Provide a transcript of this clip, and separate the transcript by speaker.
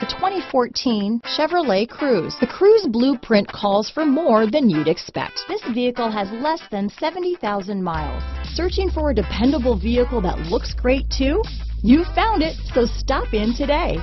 Speaker 1: The 2014 Chevrolet Cruze. The Cruze blueprint calls for more than you'd expect. This vehicle has less than 70,000 miles. Searching for a dependable vehicle that looks great too? You found it, so stop in today.